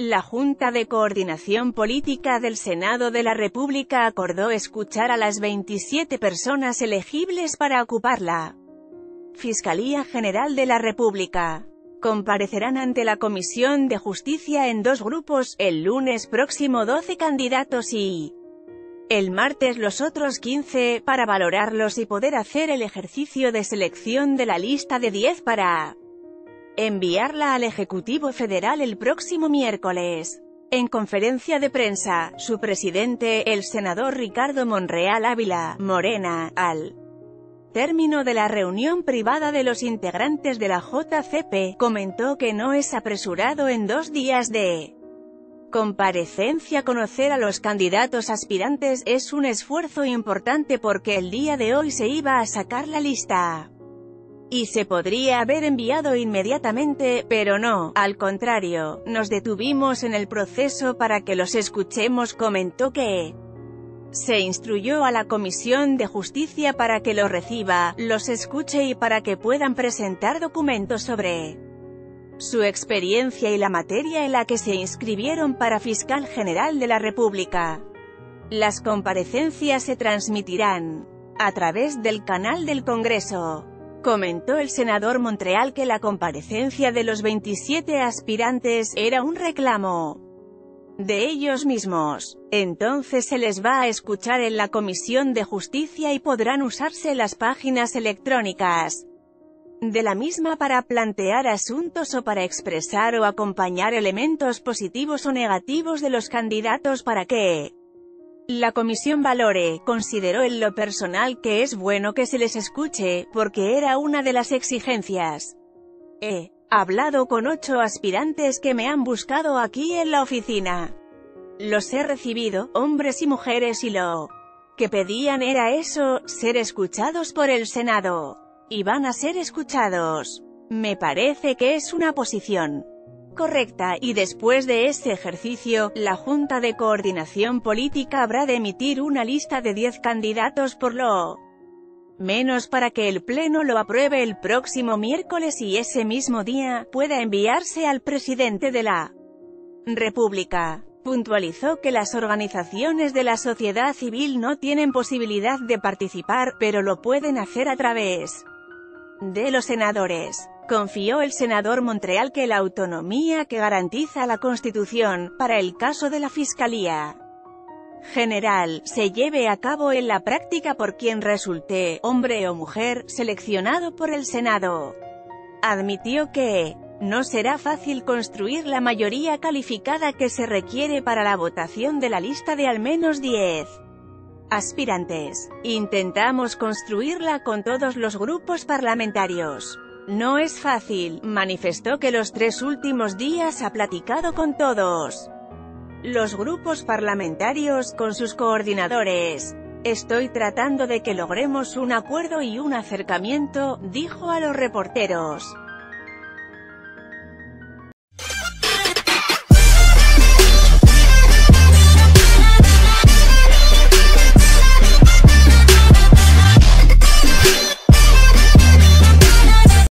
La Junta de Coordinación Política del Senado de la República acordó escuchar a las 27 personas elegibles para ocupar la Fiscalía General de la República. Comparecerán ante la Comisión de Justicia en dos grupos, el lunes próximo 12 candidatos y el martes los otros 15, para valorarlos y poder hacer el ejercicio de selección de la lista de 10 para enviarla al Ejecutivo Federal el próximo miércoles. En conferencia de prensa, su presidente, el senador Ricardo Monreal Ávila, Morena, al término de la reunión privada de los integrantes de la JCP, comentó que no es apresurado en dos días de comparecencia conocer a los candidatos aspirantes es un esfuerzo importante porque el día de hoy se iba a sacar la lista y se podría haber enviado inmediatamente, pero no, al contrario, nos detuvimos en el proceso para que los escuchemos comentó que se instruyó a la Comisión de Justicia para que los reciba, los escuche y para que puedan presentar documentos sobre su experiencia y la materia en la que se inscribieron para Fiscal General de la República. Las comparecencias se transmitirán a través del canal del Congreso. Comentó el senador Montreal que la comparecencia de los 27 aspirantes era un reclamo de ellos mismos. Entonces se les va a escuchar en la Comisión de Justicia y podrán usarse las páginas electrónicas de la misma para plantear asuntos o para expresar o acompañar elementos positivos o negativos de los candidatos para que la comisión valore, consideró en lo personal que es bueno que se les escuche, porque era una de las exigencias. He hablado con ocho aspirantes que me han buscado aquí en la oficina. Los he recibido, hombres y mujeres y lo que pedían era eso, ser escuchados por el Senado. Y van a ser escuchados. Me parece que es una posición correcta, y después de ese ejercicio, la Junta de Coordinación Política habrá de emitir una lista de 10 candidatos por lo menos para que el Pleno lo apruebe el próximo miércoles y ese mismo día, pueda enviarse al presidente de la República. Puntualizó que las organizaciones de la sociedad civil no tienen posibilidad de participar, pero lo pueden hacer a través de los senadores. Confió el senador Montreal que la autonomía que garantiza la Constitución, para el caso de la Fiscalía General, se lleve a cabo en la práctica por quien resulte, hombre o mujer, seleccionado por el Senado. Admitió que no será fácil construir la mayoría calificada que se requiere para la votación de la lista de al menos 10 aspirantes. Intentamos construirla con todos los grupos parlamentarios. No es fácil, manifestó que los tres últimos días ha platicado con todos los grupos parlamentarios, con sus coordinadores. Estoy tratando de que logremos un acuerdo y un acercamiento, dijo a los reporteros.